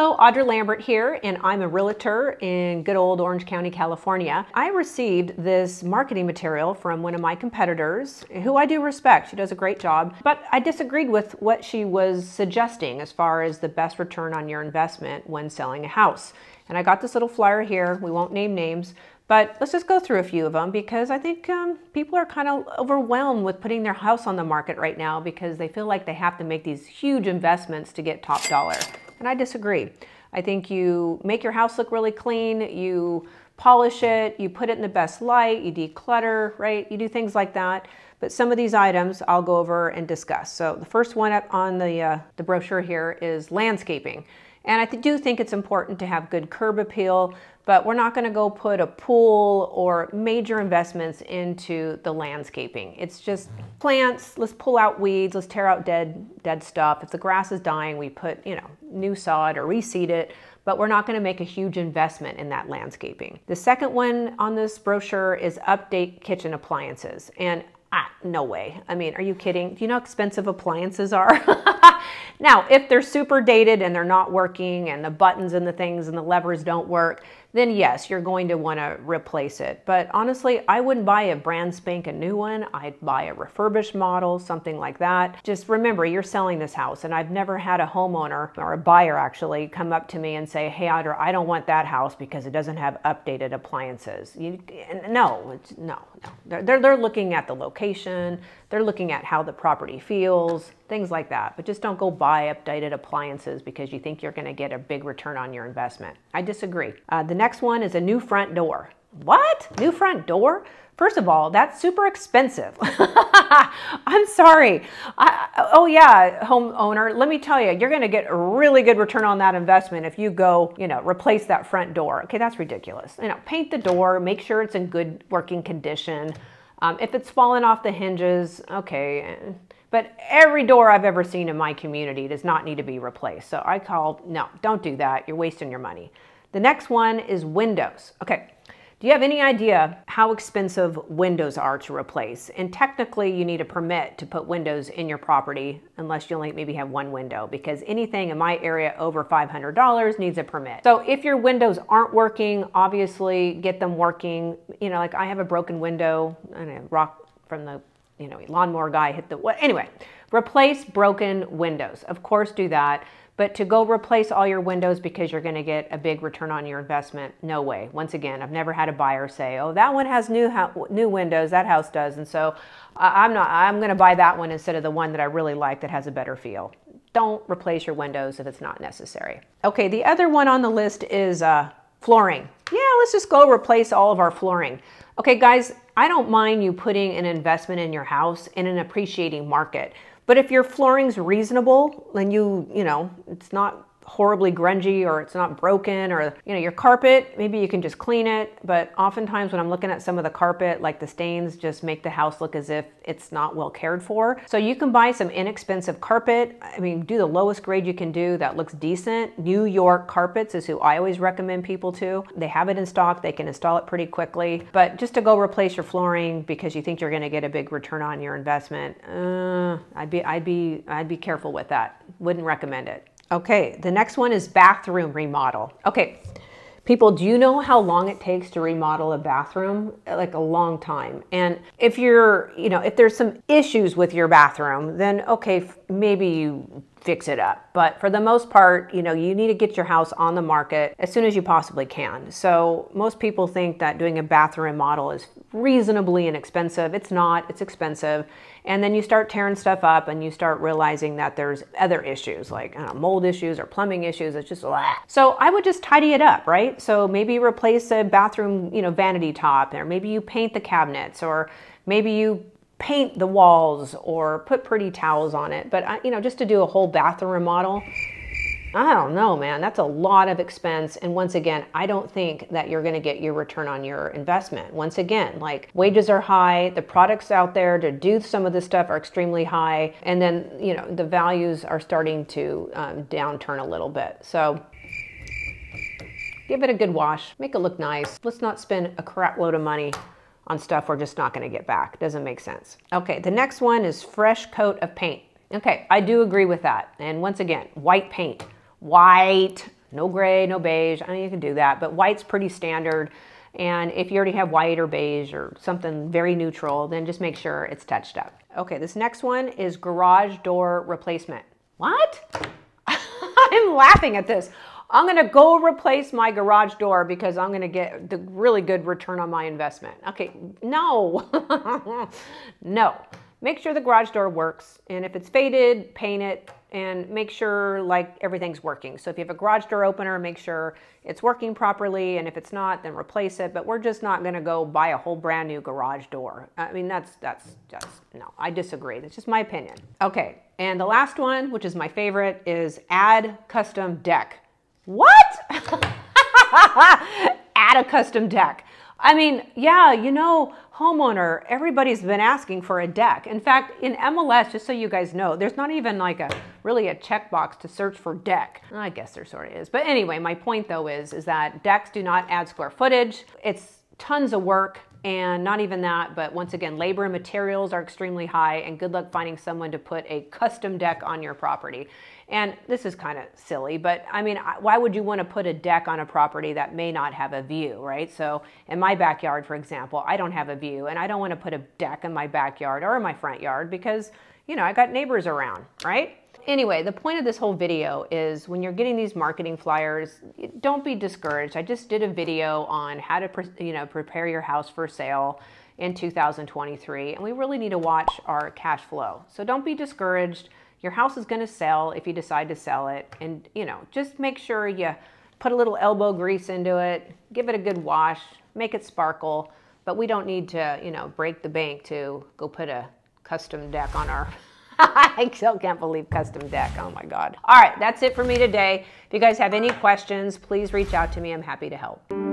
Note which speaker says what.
Speaker 1: Hello, Audra Lambert here, and I'm a realtor in good old Orange County, California. I received this marketing material from one of my competitors, who I do respect. She does a great job, but I disagreed with what she was suggesting as far as the best return on your investment when selling a house. And I got this little flyer here. We won't name names, but let's just go through a few of them because I think um, people are kind of overwhelmed with putting their house on the market right now because they feel like they have to make these huge investments to get top dollar. And I disagree. I think you make your house look really clean, you polish it, you put it in the best light, you declutter, right? You do things like that. But some of these items I'll go over and discuss. So the first one up on the, uh, the brochure here is landscaping. And I do think it's important to have good curb appeal, but we're not gonna go put a pool or major investments into the landscaping. It's just plants, let's pull out weeds, let's tear out dead, dead stuff. If the grass is dying, we put, you know, new sod or reseed it, but we're not gonna make a huge investment in that landscaping. The second one on this brochure is update kitchen appliances. And Ah, no way. I mean, are you kidding? Do you know how expensive appliances are? now, if they're super dated and they're not working and the buttons and the things and the levers don't work, then yes, you're going to want to replace it. But honestly, I wouldn't buy a brand spanking new one. I'd buy a refurbished model, something like that. Just remember, you're selling this house, and I've never had a homeowner or a buyer actually come up to me and say, "Hey, Audra, I don't want that house because it doesn't have updated appliances." You, no, no, no. They're, they're looking at the location. They're looking at how the property feels, things like that. But just don't go buy updated appliances because you think you're going to get a big return on your investment. I disagree. Uh, the next one is a new front door. What? New front door? First of all, that's super expensive. I'm sorry. I, oh yeah, homeowner, let me tell you, you're going to get a really good return on that investment if you go, you know, replace that front door. Okay, that's ridiculous. You know, paint the door, make sure it's in good working condition. Um, if it's fallen off the hinges, okay. But every door I've ever seen in my community does not need to be replaced. So I call, no, don't do that. You're wasting your money. The next one is windows. Okay, do you have any idea how expensive windows are to replace? And technically, you need a permit to put windows in your property unless you only maybe have one window because anything in my area over $500 needs a permit. So if your windows aren't working, obviously get them working. You know, like I have a broken window, I know, rock from the you know, lawnmower guy hit the, what, anyway, replace broken windows. Of course, do that. But to go replace all your windows because you're going to get a big return on your investment, no way. Once again, I've never had a buyer say, "Oh, that one has new new windows. That house does," and so I'm not. I'm going to buy that one instead of the one that I really like that has a better feel. Don't replace your windows if it's not necessary. Okay, the other one on the list is uh, flooring. Yeah, let's just go replace all of our flooring. Okay, guys, I don't mind you putting an investment in your house in an appreciating market. But if your flooring's reasonable and you, you know, it's not horribly grungy or it's not broken or you know your carpet maybe you can just clean it but oftentimes when i'm looking at some of the carpet like the stains just make the house look as if it's not well cared for. So you can buy some inexpensive carpet. I mean do the lowest grade you can do that looks decent. New york carpets is who i always recommend people to. They have it in stock. They can install it pretty quickly. But just to go replace your flooring because you think you're going to get a big return on your investment uh, i'd be i'd be i'd be careful with that. Wouldn't recommend it Okay, the next one is bathroom remodel. Okay, people, do you know how long it takes to remodel a bathroom? Like a long time. And if you're, you know, if there's some issues with your bathroom, then okay, maybe you fix it up. But for the most part, you know, you need to get your house on the market as soon as you possibly can. So most people think that doing a bathroom remodel is reasonably inexpensive. It's not, it's expensive. And then you start tearing stuff up and you start realizing that there's other issues like know, mold issues or plumbing issues. It's just, blah. so I would just tidy it up, right? So maybe replace a bathroom, you know, vanity top, or maybe you paint the cabinets, or maybe you paint the walls or put pretty towels on it. But, you know, just to do a whole bathroom remodel, I don't know, man. That's a lot of expense. And once again, I don't think that you're going to get your return on your investment. Once again, like wages are high, the products out there to do some of this stuff are extremely high. And then, you know, the values are starting to um, downturn a little bit. So, give it a good wash, make it look nice. Let's not spend a crap load of money on stuff we're just not going to get back. Doesn't make sense. Okay, the next one is fresh coat of paint. Okay, I do agree with that. And once again, white paint. White, No gray, no beige. I mean, you can do that, but white's pretty standard. And if you already have white or beige or something very neutral, then just make sure it's touched up. Okay, this next one is garage door replacement. What? I'm laughing at this. I'm going to go replace my garage door because I'm going to get the really good return on my investment. Okay, no. no. Make sure the garage door works. And if it's faded, paint it and make sure like everything's working. So if you have a garage door opener, make sure it's working properly. And if it's not, then replace it. But we're just not going to go buy a whole brand new garage door. I mean, that's, that's just, no, I disagree. That's just my opinion. Okay. And the last one, which is my favorite, is add custom deck. What? add a custom deck. I mean, yeah, you know, homeowner, everybody's been asking for a deck. In fact, in MLS, just so you guys know, there's not even like a really a checkbox to search for deck. I guess there sort of is. But anyway, my point though is, is that decks do not add square footage. It's tons of work. And not even that, but once again, labor and materials are extremely high, and good luck finding someone to put a custom deck on your property. And this is kind of silly, but I mean, why would you want to put a deck on a property that may not have a view, right? So in my backyard, for example, I don't have a view, and I don't want to put a deck in my backyard or in my front yard because, you know, I got neighbors around, right? Anyway, the point of this whole video is when you're getting these marketing flyers, don't be discouraged. I just did a video on how to, you know, prepare your house for sale in 2023, and we really need to watch our cash flow. So don't be discouraged. Your house is going to sell if you decide to sell it, and you know, just make sure you put a little elbow grease into it, give it a good wash, make it sparkle. But we don't need to, you know, break the bank to go put a custom deck on our I still can't believe custom deck. Oh my God. All right, that's it for me today. If you guys have any questions, please reach out to me. I'm happy to help.